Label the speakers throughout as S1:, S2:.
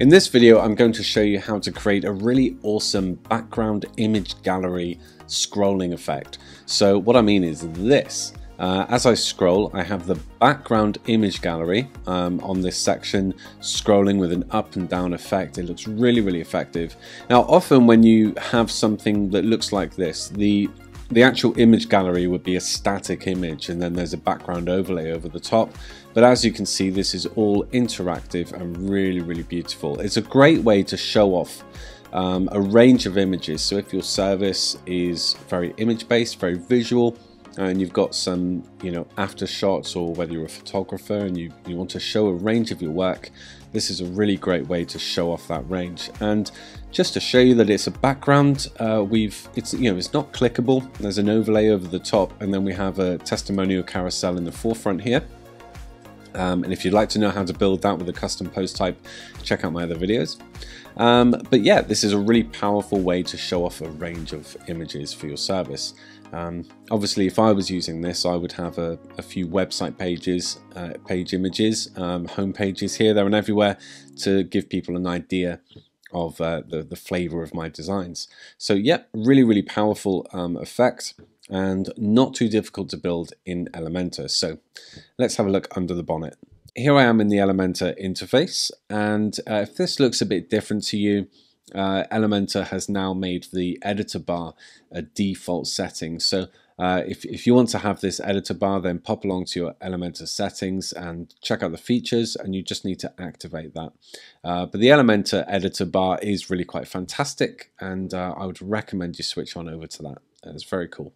S1: In this video, I'm going to show you how to create a really awesome background image gallery scrolling effect. So what I mean is this. Uh, as I scroll, I have the background image gallery um, on this section scrolling with an up and down effect. It looks really, really effective. Now, often when you have something that looks like this, the the actual image gallery would be a static image and then there's a background overlay over the top. But as you can see, this is all interactive and really, really beautiful. It's a great way to show off um, a range of images. So if your service is very image based, very visual, and you've got some, you know, after shots or whether you're a photographer and you, you want to show a range of your work, this is a really great way to show off that range. And just to show you that it's a background, uh, we've, it's, you know, it's not clickable. There's an overlay over the top and then we have a testimonial carousel in the forefront here. Um, and if you'd like to know how to build that with a custom post type, check out my other videos. Um, but yeah, this is a really powerful way to show off a range of images for your service. Um, obviously, if I was using this, I would have a, a few website pages, uh, page images, um, home pages here, there, and everywhere to give people an idea of uh, the, the flavor of my designs. So, yeah, really, really powerful um, effect and not too difficult to build in Elementor. So, let's have a look under the bonnet. Here I am in the Elementor interface, and uh, if this looks a bit different to you, uh, Elementor has now made the editor bar a default setting. So uh, if, if you want to have this editor bar, then pop along to your Elementor settings and check out the features, and you just need to activate that. Uh, but the Elementor editor bar is really quite fantastic, and uh, I would recommend you switch on over to that. It's very cool.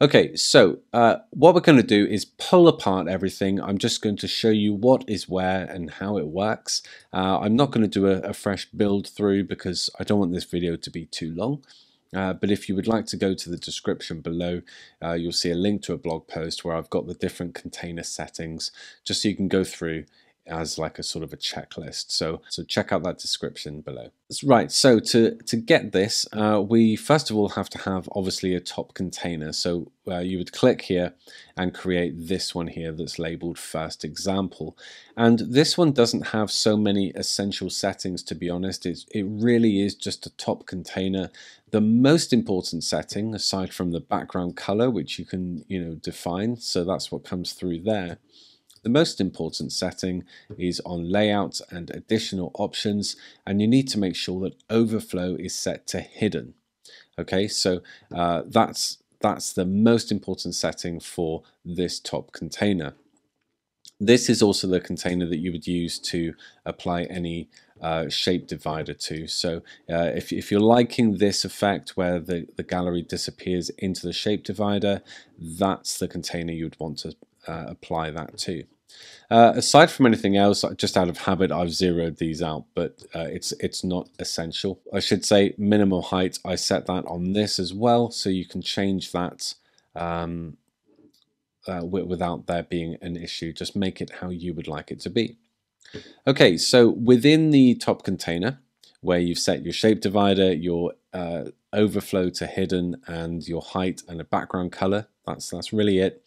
S1: Okay, so uh, what we're going to do is pull apart everything. I'm just going to show you what is where and how it works. Uh, I'm not going to do a, a, fresh build through because I don't want this video to be too long. Uh, but if you would like to go to the description below, uh, you'll see a link to a blog post where I've got the different container settings just so you can go through as like a sort of a checklist. So, so check out that description below. Right, so to, to get this, uh, we first of all have to have obviously a top container. So uh, you would click here and create this one here that's labeled first example. And this one doesn't have so many essential settings to be honest. It's, it really is just a top container. The most important setting, aside from the background color, which you can you know define, so that's what comes through there, the most important setting is on layout and additional options, and you need to make sure that overflow is set to hidden. Okay, so uh, that's that's the most important setting for this top container. This is also the container that you would use to apply any uh, shape divider to. So uh, if, if you're liking this effect where the, the gallery disappears into the shape divider, that's the container you'd want to uh, apply that to. Uh, aside from anything else, just out of habit, I've zeroed these out, but uh, it's it's not essential. I should say minimal height. I set that on this as well, so you can change that um, uh, without there being an issue. Just make it how you would like it to be. Okay, so within the top container, where you've set your shape divider, your uh, overflow to hidden, and your height and a background color. That's that's really it.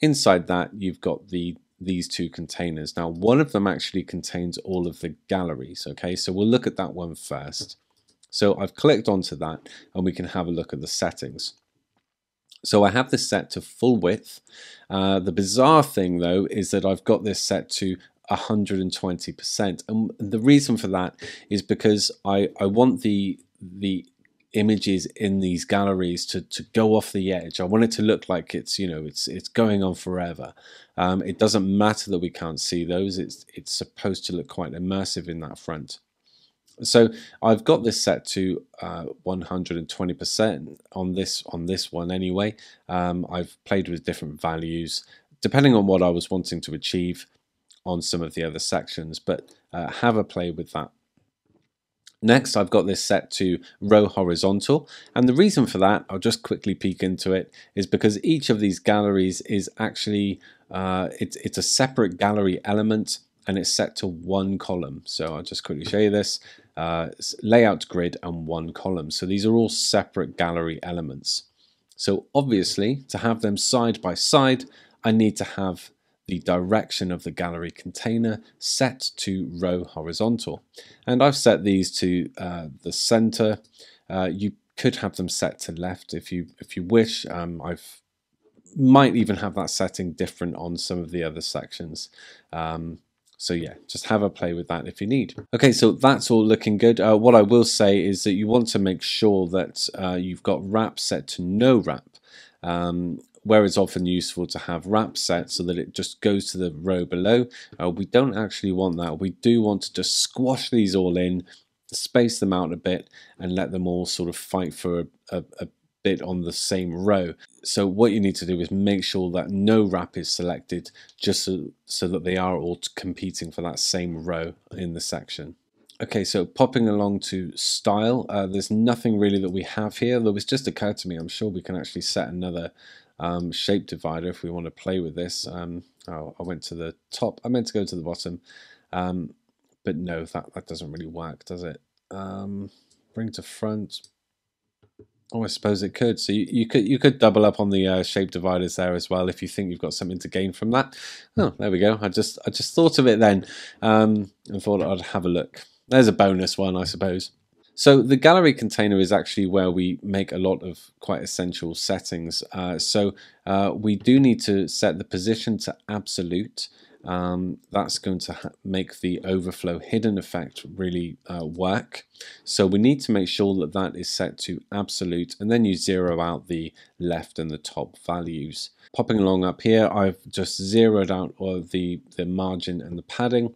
S1: Inside that, you've got the these two containers. Now, one of them actually contains all of the galleries, okay? So we'll look at that one first. So I've clicked onto that and we can have a look at the settings. So I have this set to full width. Uh, the bizarre thing though is that I've got this set to 120%. And the reason for that is because I, I want the the images in these galleries to, to go off the edge. I want it to look like it's you know it's it's going on forever. Um, it doesn't matter that we can't see those. It's it's supposed to look quite immersive in that front. So I've got this set to 120% uh, on this on this one anyway. Um, I've played with different values depending on what I was wanting to achieve on some of the other sections, but uh, have a play with that Next, I've got this set to row horizontal, and the reason for that, I'll just quickly peek into it, is because each of these galleries is actually, uh, it's, it's a separate gallery element, and it's set to one column. So I'll just quickly show you this. Uh, layout grid and one column. So these are all separate gallery elements. So obviously, to have them side by side, I need to have the direction of the gallery container set to row horizontal. And I've set these to uh, the center. Uh, you could have them set to left if you if you wish. Um, I've might even have that setting different on some of the other sections. Um, so yeah, just have a play with that if you need. Okay, so that's all looking good. Uh, what I will say is that you want to make sure that uh, you've got wrap set to no wrap. Um, where it's often useful to have wrap set so that it just goes to the row below. Uh, we don't actually want that. We do want to just squash these all in, space them out a bit, and let them all sort of fight for a, a, a bit on the same row. So what you need to do is make sure that no wrap is selected just so, so that they are all competing for that same row in the section. Okay, so popping along to style, uh, there's nothing really that we have here. Though was just occurred to me, I'm sure we can actually set another um, shape divider if we want to play with this. Um, oh, I went to the top. I meant to go to the bottom, um, but no, that, that doesn't really work, does it? Um, bring to front. Oh, I suppose it could. So you, you could you could double up on the uh, shape dividers there as well if you think you've got something to gain from that. Oh, there we go. I just I just thought of it then um, and thought I'd have a look. There's a bonus one, I suppose. So the gallery container is actually where we make a lot of quite essential settings. Uh, so uh, we do need to set the position to absolute. Um, that's going to make the overflow hidden effect really uh, work. So we need to make sure that that is set to absolute and then you zero out the left and the top values. Popping along up here, I've just zeroed out all the, the margin and the padding.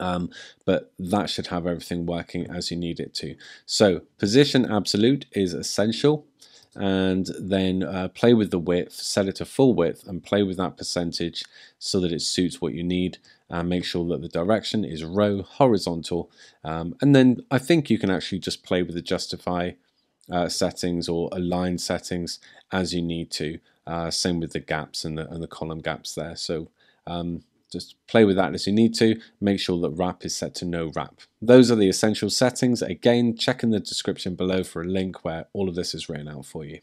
S1: Um, but that should have everything working as you need it to. So position absolute is essential and then uh, play with the width, set it to full width and play with that percentage so that it suits what you need and make sure that the direction is row horizontal um, and then I think you can actually just play with the justify uh, settings or align settings as you need to. Uh, same with the gaps and the, and the column gaps there. So um, just play with that as you need to. Make sure that wrap is set to no wrap. Those are the essential settings. Again, check in the description below for a link where all of this is written out for you.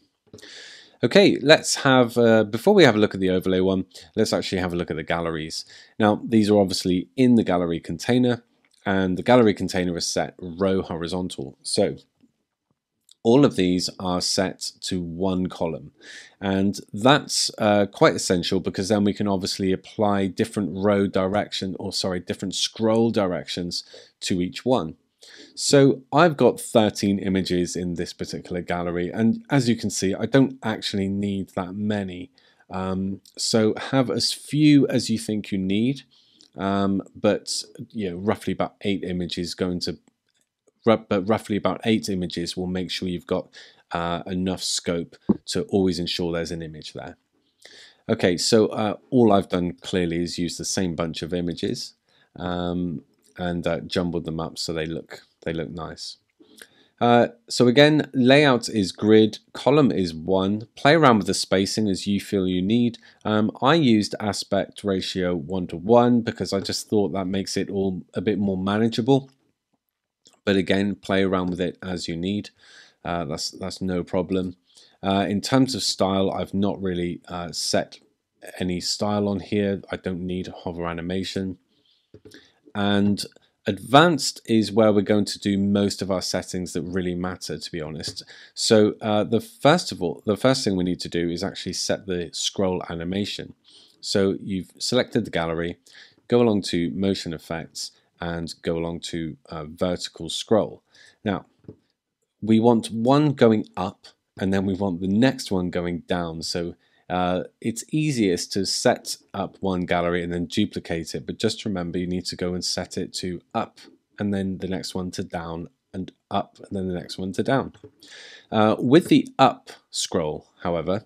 S1: Okay, let's have, uh, before we have a look at the overlay one, let's actually have a look at the galleries. Now, these are obviously in the gallery container, and the gallery container is set row horizontal. So all of these are set to one column. And that's uh, quite essential because then we can obviously apply different row direction, or sorry, different scroll directions to each one. So I've got 13 images in this particular gallery, and as you can see, I don't actually need that many. Um, so have as few as you think you need, um, but you know, roughly about eight images going to but roughly about eight images will make sure you've got uh, enough scope to always ensure there's an image there. Okay, so uh, all I've done clearly is use the same bunch of images um, and uh, jumbled them up so they look they look nice. Uh, so again, layout is grid, column is one. Play around with the spacing as you feel you need. Um, I used aspect ratio one to one because I just thought that makes it all a bit more manageable but again play around with it as you need. Uh, that's that's no problem. Uh, in terms of style I've not really uh, set any style on here. I don't need hover animation. And advanced is where we're going to do most of our settings that really matter to be honest. So uh, the first of all the first thing we need to do is actually set the scroll animation. So you've selected the gallery go along to motion effects and go along to uh, vertical scroll. Now, we want one going up and then we want the next one going down. So uh, it's easiest to set up one gallery and then duplicate it, but just remember you need to go and set it to up and then the next one to down and up and then the next one to down. Uh, with the up scroll, however,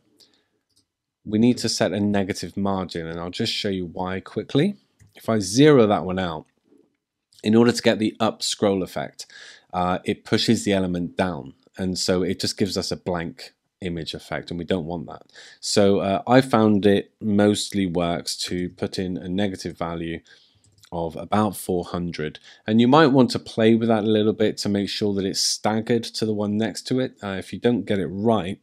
S1: we need to set a negative margin and I'll just show you why quickly. If I zero that one out, in order to get the up scroll effect, uh, it pushes the element down. And so it just gives us a blank image effect and we don't want that. So uh, I found it mostly works to put in a negative value of about 400 and you might want to play with that a little bit to make sure that it's staggered to the one next to it. Uh, if you don't get it right,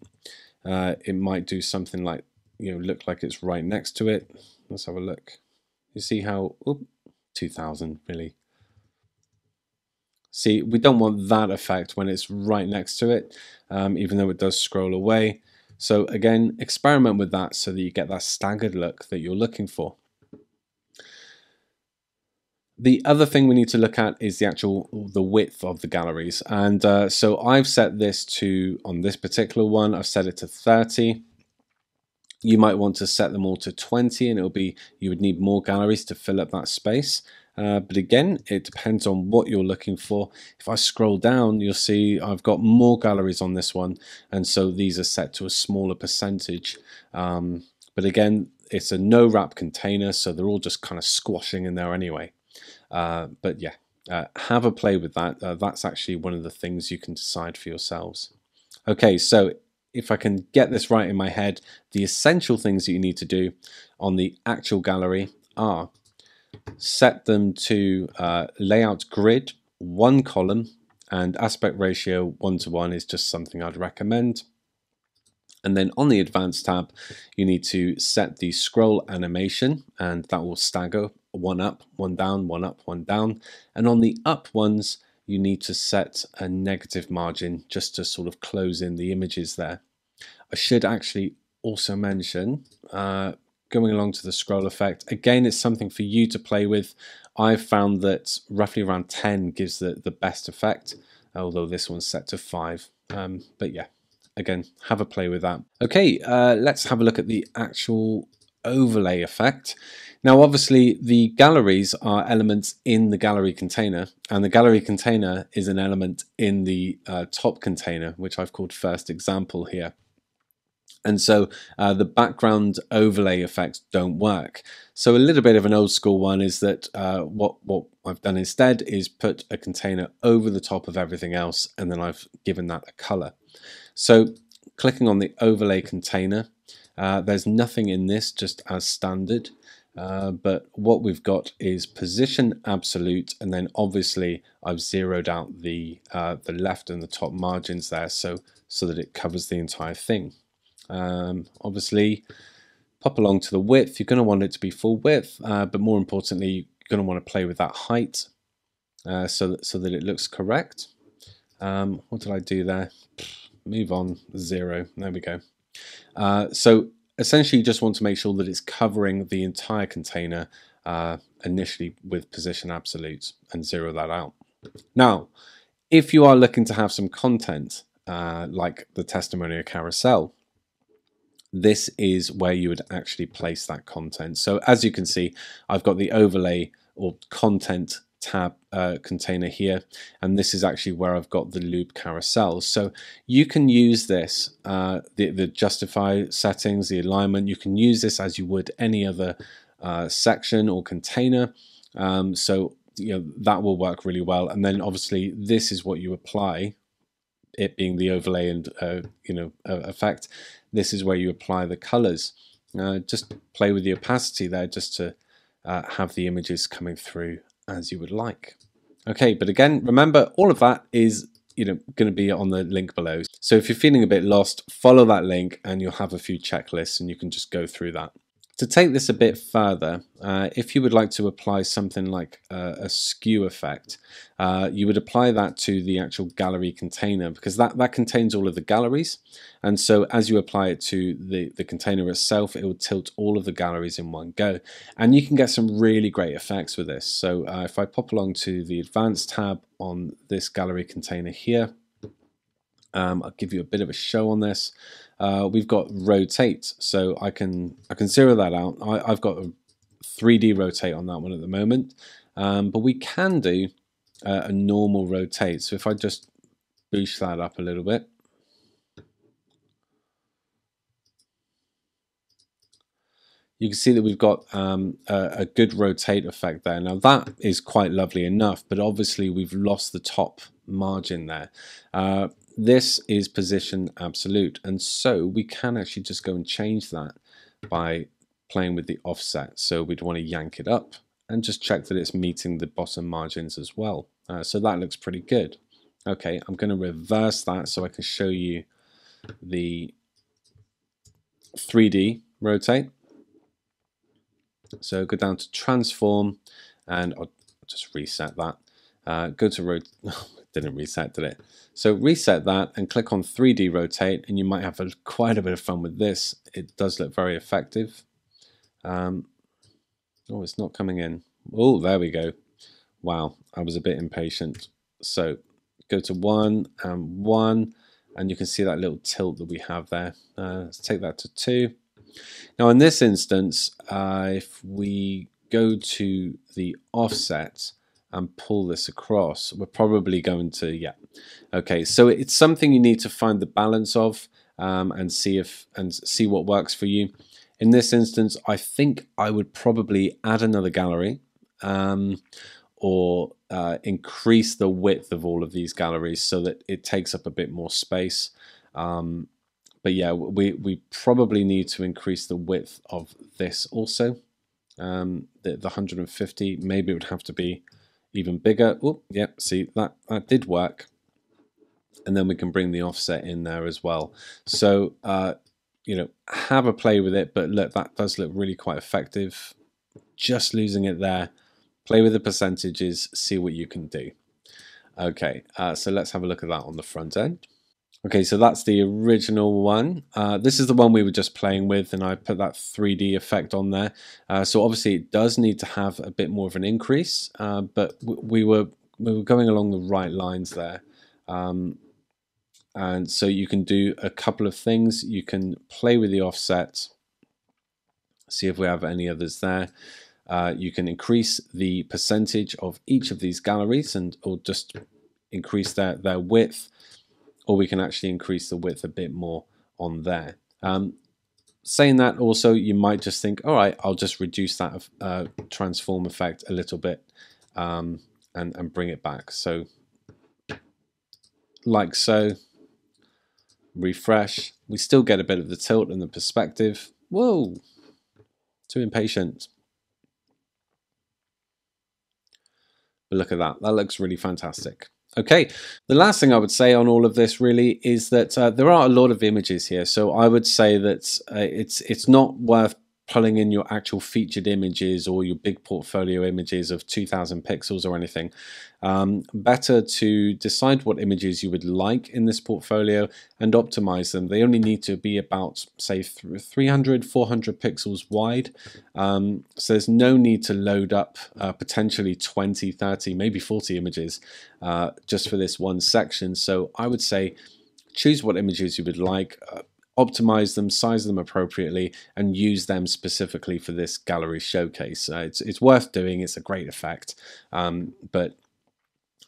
S1: uh, it might do something like, you know, look like it's right next to it. let's have a look. You see how, oop, 2000 really. See, we don't want that effect when it's right next to it, um, even though it does scroll away. So again, experiment with that so that you get that staggered look that you're looking for. The other thing we need to look at is the actual the width of the galleries and uh, so I've set this to on this particular one I've set it to 30 you might want to set them all to 20 and it'll be you would need more galleries to fill up that space uh, but again it depends on what you're looking for if I scroll down you'll see I've got more galleries on this one and so these are set to a smaller percentage um, but again it's a no wrap container so they're all just kind of squashing in there anyway uh, but yeah, uh, have a play with that. Uh, that's actually one of the things you can decide for yourselves. Okay, so if I can get this right in my head, the essential things that you need to do on the actual gallery are set them to uh, layout grid, one column, and aspect ratio one to one is just something I'd recommend. And then on the advanced tab, you need to set the scroll animation and that will stagger one up, one down, one up, one down. And on the up ones, you need to set a negative margin just to sort of close in the images there. I should actually also mention, uh, going along to the scroll effect, again, it's something for you to play with. I've found that roughly around 10 gives the, the best effect, although this one's set to 5. Um, but yeah, again, have a play with that. Okay, uh, let's have a look at the actual overlay effect. Now, obviously, the galleries are elements in the gallery container, and the gallery container is an element in the uh, top container, which I've called first example here. And so uh, the background overlay effects don't work. So a little bit of an old school one is that uh, what, what I've done instead is put a container over the top of everything else, and then I've given that a color. So clicking on the overlay container, uh, there's nothing in this just as standard. Uh, but what we've got is position absolute, and then obviously I've zeroed out the uh, the left and the top margins there, so so that it covers the entire thing. Um, obviously, pop along to the width. You're going to want it to be full width, uh, but more importantly, you're going to want to play with that height uh, so that so that it looks correct. Um, what did I do there? Move on zero. There we go. Uh, so essentially you just want to make sure that it's covering the entire container uh, initially with position absolute and zero that out. Now, if you are looking to have some content uh, like the testimonial carousel, this is where you would actually place that content. So as you can see, I've got the overlay or content tab uh, container here and this is actually where I've got the loop carousel. So you can use this uh, the, the justify settings the alignment. You can use this as you would any other uh, section or container. Um, so you know that will work really well. And then obviously this is what you apply it being the overlay and uh, you know effect this is where you apply the colors uh, just play with the opacity there just to uh, have the images coming through as you would like. Okay, but again, remember all of that is you know going to be on the link below. So if you're feeling a bit lost, follow that link and you'll have a few checklists and you can just go through that. To take this a bit further, uh, if you would like to apply something like a, a skew effect, uh, you would apply that to the actual gallery container because that, that contains all of the galleries. And so as you apply it to the, the container itself, it will tilt all of the galleries in one go. And you can get some really great effects with this. So uh, if I pop along to the advanced tab on this gallery container here, um, I'll give you a bit of a show on this. Uh, we've got rotate, so I can I can zero that out. I, have got a 3D rotate on that one at the moment, um, but we can do uh, a normal rotate. So if I just boost that up a little bit, you can see that we've got um, a, a, good rotate effect there. Now that is quite lovely enough, but obviously we've lost the top margin there. Uh, this is position absolute and so we can actually just go and change that by playing with the offset so we'd want to yank it up and just check that it's meeting the bottom margins as well uh, so that looks pretty good okay I'm going to reverse that so I can show you the 3D rotate So go down to transform and I'll just reset that. Uh, go to rotate, didn't reset, did it? So reset that and click on 3D rotate and you might have a, quite a bit of fun with this. It does look very effective. Um, oh, it's not coming in. Oh, there we go. Wow, I was a bit impatient. So go to one and one and you can see that little tilt that we have there. Uh, let's take that to two. Now in this instance, uh, if we go to the offset and pull this across, we're probably going to, yeah. Okay, so it's something you need to find the balance of um, and see if and see what works for you. In this instance, I think I would probably add another gallery um, or uh, increase the width of all of these galleries so that it takes up a bit more space. Um, but yeah, we, we probably need to increase the width of this also. Um, the, the 150, maybe it would have to be even bigger. Oh, yep, yeah, see, that, that did work. And then we can bring the offset in there as well. So, uh, you know, have a play with it, but look, that does look really quite effective. Just losing it there. Play with the percentages, see what you can do. Okay, uh, so let's have a look at that on the front end. Okay, so that's the original one. Uh, this is the one we were just playing with, and I put that 3D effect on there. Uh, so obviously it does need to have a bit more of an increase, uh, but we were we were going along the right lines there. Um, and so you can do a couple of things. You can play with the offset, see if we have any others there. Uh, you can increase the percentage of each of these galleries and or just increase their, their width or we can actually increase the width a bit more on there. Um, saying that also, you might just think, all right, I'll just reduce that uh, transform effect a little bit um, and, and bring it back. So like so, refresh. We still get a bit of the tilt and the perspective. Whoa, too impatient. But look at that, that looks really fantastic. Okay, the last thing I would say on all of this really is that uh, there are a lot of images here. So I would say that uh, it's it's not worth pulling in your actual featured images or your big portfolio images of 2000 pixels or anything. Um, better to decide what images you would like in this portfolio and optimize them. They only need to be about, say, 300, 400 pixels wide. Um, so there's no need to load up uh, potentially 20, 30, maybe 40 images uh, just for this one section. So I would say choose what images you would like. Uh, optimize them, size them appropriately, and use them specifically for this gallery showcase. Uh, it's, it's worth doing, it's a great effect, um, but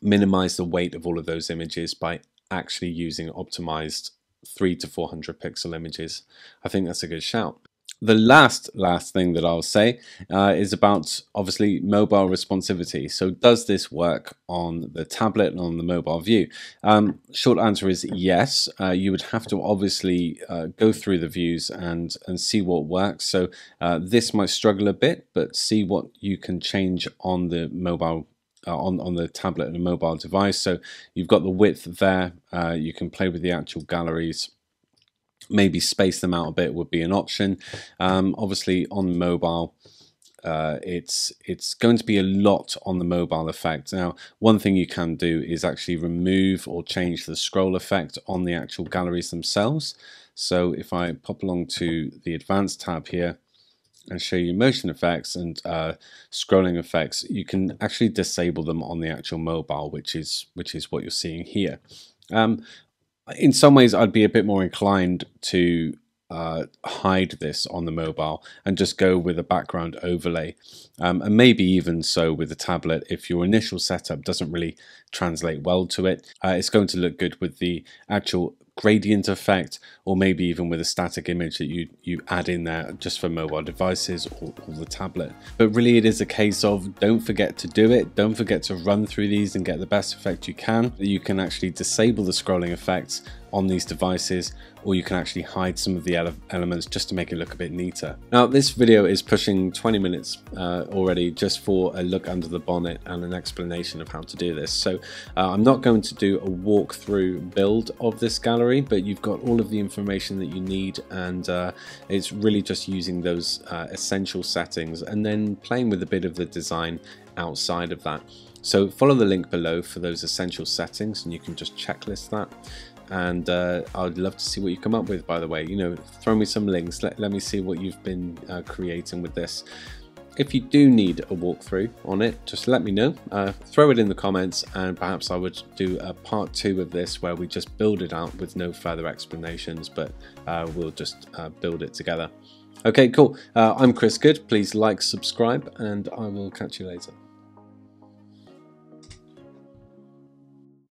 S1: minimize the weight of all of those images by actually using optimized 3 to 400 pixel images. I think that's a good shout the last last thing that I'll say uh, is about obviously mobile responsivity. So does this work on the tablet and on the mobile view? Um, short answer is yes. Uh, you would have to obviously uh, go through the views and and see what works. So uh, this might struggle a bit, but see what you can change on the mobile uh, on, on the tablet and a mobile device. So you've got the width there. Uh, you can play with the actual galleries maybe space them out a bit would be an option. Um, obviously, on mobile, uh, it's it's going to be a lot on the mobile effect. Now, one thing you can do is actually remove or change the scroll effect on the actual galleries themselves. So if I pop along to the advanced tab here and show you motion effects and uh, scrolling effects, you can actually disable them on the actual mobile, which is which is what you're seeing here. Um, in some ways, I'd be a bit more inclined to uh, hide this on the mobile and just go with a background overlay. Um, and maybe even so with the tablet, if your initial setup doesn't really translate well to it, uh, it's going to look good with the actual gradient effect or maybe even with a static image that you you add in there just for mobile devices or, or, the tablet. But really it is a case of don't forget to do it. Don't forget to run through these and get the best effect you can. You can actually disable the scrolling effects on these devices or you can actually hide some of the ele elements just to make it look a bit neater. Now this video is pushing 20 minutes uh, already just for a look under the bonnet and an explanation of how to do this. So uh, I'm not going to do a walkthrough build of this gallery but you've got all of the information that you need and uh, it's really just using those uh, essential settings and then playing with a bit of the design outside of that. So follow the link below for those essential settings and you can just checklist that and uh, I'd love to see what you come up with by the way. You know throw me some links. Let, let me see what you've been uh, creating with this. If you do need a walkthrough on it just let me know. Uh, throw it in the comments and perhaps I would do a part two of this where we just build it out with no further explanations but uh, we'll just uh, build it together. Okay cool. Uh, I'm Chris Good. Please like subscribe and I will catch you later